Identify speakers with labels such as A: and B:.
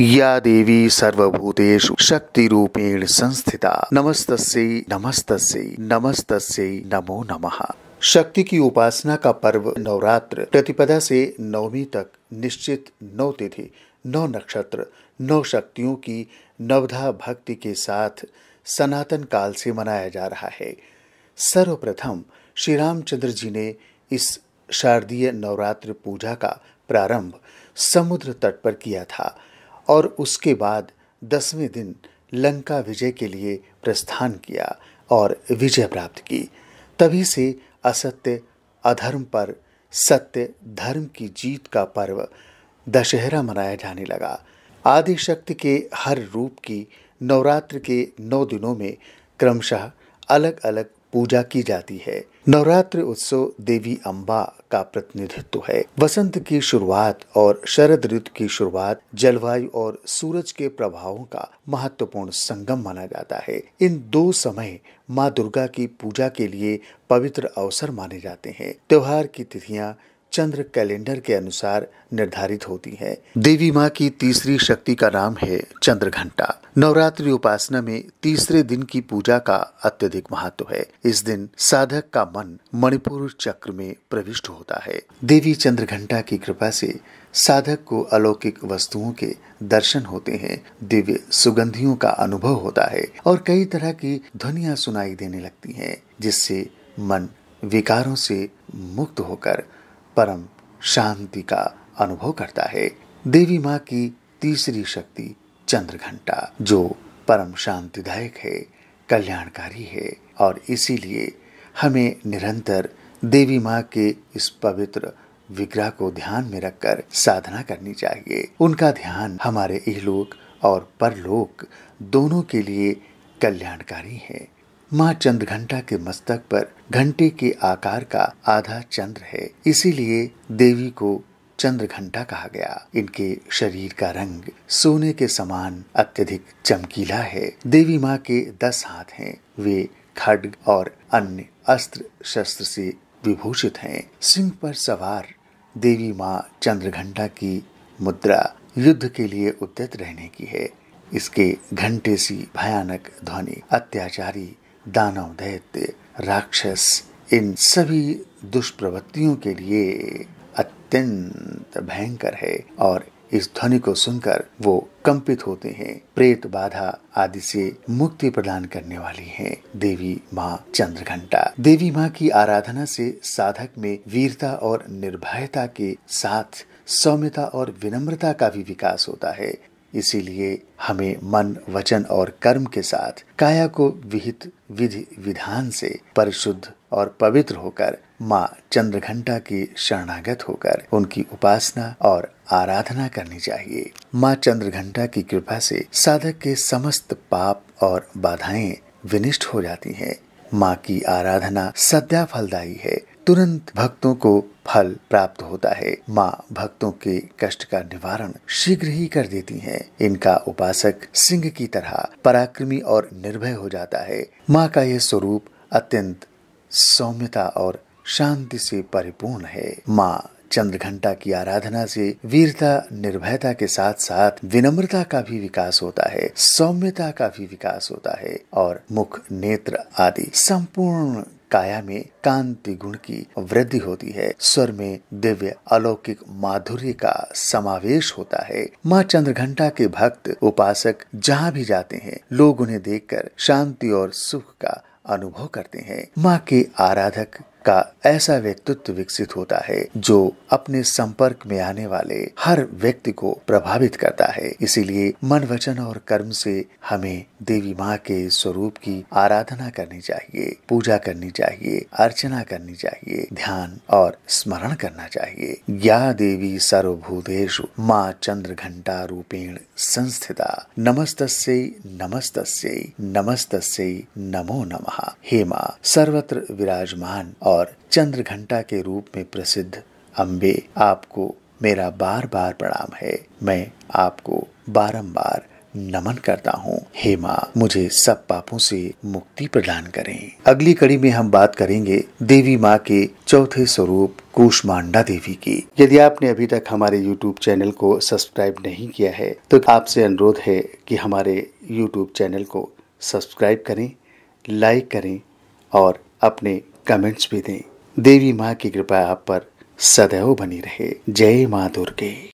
A: या देवी सर्वभूतेषु शक्तिरूपेण संस्थिता। नमस्तस्यै नमस्तस्यै नमस्तस्यै नमो नमः। शक्ति की उपासना का पर्व नवरात्र प्रतिपदा से नवमी तक निश्चित नौ तिथि, नौ नक्षत्र, नौ शक्तियों की नवधा भक्ति के साथ सनातन काल से मनाया जा रहा है। सर्वप्रथम श्री रामचंद्र जी ने इस शारदीय नवरात्र पूजा का प्रारंभ समुद्र तट पर किया था। और उसके बाद दसवें दिन लंका विजय के लिए प्रस्थान किया और विजय प्राप्त की। तभी से असत्य अधर्म पर सत्य धर्म की जीत का पर्व दशहरा मनाया जाने लगा। आदि शक्ति के हर रूप की नवरात्र के नौ दिनों में क्रमशः अलग अलग पूजा की जाती है। नवरात्र उत्सव देवी अम्बा का प्रतिनिधित्व है। वसंत की शुरुआत और शरद ऋतु की शुरुआत जलवायु और सूरज के प्रभावों का महत्वपूर्ण संगम माना जाता है। इन दो समय माँ दुर्गा की पूजा के लिए पवित्र अवसर माने जाते हैं। त्योहार की तिथियाँ चंद्र कैलेंडर के अनुसार निर्धारित होती है। देवी माँ की तीसरी शक्ति का नाम है चंद्र घंटा नवरात्रि उपासना में तीसरे दिन की पूजा का अत्यधिक महत्व है। इस दिन साधक का मन मणिपुर चक्र में प्रविष्ट होता है। देवी चंद्र घंटा की कृपा से साधक को अलौकिक वस्तुओं के दर्शन होते हैं। दिव्य सुगंधियों का अनुभव होता है और कई तरह की ध्वनिया सुनाई देने लगती हैं, जिससे मन विकारों से मुक्त होकर परम शांति का अनुभव करता है। देवी माँ की तीसरी शक्ति चंद्र घंटा जो परम शांतिदायक है, कल्याणकारी है, और इसीलिए हमें निरंतर देवी माँ के इस पवित्र विग्रह को ध्यान में रखकर साधना करनी चाहिए। उनका ध्यान हमारे इहलोक और परलोक दोनों के लिए कल्याणकारी है। माँ चंद्र घंटा के मस्तक पर घंटे के आकार का आधा चंद्र है। इसीलिए देवी को चंद्र घंटा कहा गया। इनके शरीर का रंग सोने के समान अत्यधिक चमकीला है। देवी माँ के दस हाथ हैं। वे खड्ग और अन्य अस्त्र शस्त्र से विभूषित हैं। सिंह पर सवार देवी माँ चंद्र घंटा की मुद्रा युद्ध के लिए उद्यत रहने की है। इसके घंटे सी भयानक ध्वनि अत्याचारी दानव दैत्य राक्षस, इन सभी दुष्प्रवृत्तियों के लिए अत्यंत भयंकर है और इस ध्वनि को सुनकर वो कंपित होते हैं। प्रेत बाधा आदि से मुक्ति प्रदान करने वाली है। देवी माँ चंद्र घंटा देवी माँ की आराधना से साधक में वीरता और निर्भयता के साथ सौम्यता और विनम्रता का भी विकास होता है। इसीलिए हमें मन, वचन और कर्म के साथ काया को विहित विधि, विधान से परिशुद्ध और पवित्र होकर, माँ चंद्रघंटा की शरणागत होकर उनकी उपासना और आराधना करनी चाहिए माँ चंद्रघंटा की कृपा से साधक के समस्त पाप और बाधाएँ विनिष्ट हो जाती हैं। माँ की आराधना सद्या फलदायी है तुरंत भक्तों को फल प्राप्त होता है। माँ भक्तों के कष्ट का निवारण शीघ्र ही कर देती हैं। इनका उपासक सिंह की तरह पराक्रमी और निर्भय हो जाता है। माँ का यह स्वरूप अत्यंत सौम्यता और शांति से परिपूर्ण है। माँ चंद्र घंटा की आराधना से वीरता, निर्भयता के साथ साथ विनम्रता का भी विकास होता है, सौम्यता का भी विकास होता है और मुख, नेत्र आदि संपूर्ण काया में कांति गुण की वृद्धि होती है। स्वर में दिव्य अलौकिक माधुर्य का समावेश होता है। माँ चंद्र घंटा के भक्त, उपासक जहाँ भी जाते हैं, लोग उन्हें देखकर शांति और सुख का अनुभव करते हैं। माँ के आराधक का ऐसा व्यक्तित्व विकसित होता है जो अपने संपर्क में आने वाले हर व्यक्ति को प्रभावित करता है। इसीलिए मन वचन और कर्म से हमें देवी माँ के स्वरूप की आराधना करनी चाहिए, पूजा करनी चाहिए, अर्चना करनी चाहिए, ध्यान और स्मरण करना चाहिए। या देवी सर्वभूतेषु माँ चंद्र घंटा रूपेण संस्थिता। नमस्तस्यै नमस्तस्यै नमस्तस्यै, नमो नमः। हे माँ, सर्वत्र विराजमान और और चंद्र घंटा के रूप में प्रसिद्ध अम्बे आपको मेरा बार बार प्रणाम है। मैं आपको बारंबार नमन करता हूँ। हे माँ मुझे सब पापों से मुक्ति प्रदान करें। अगली कड़ी में हम बात करेंगे देवी माँ के चौथे स्वरूप कुशमांडा देवी की। यदि आपने अभी तक हमारे YouTube चैनल को सब्सक्राइब नहीं किया है तो आपसे अनुरोध है कि हमारे YouTube चैनल को सब्सक्राइब करें, लाइक करें और अपने कमेंट्स भी दें। देवी माँ की कृपा आप पर सदैव बनी रहे। जय माँ दुर्गे।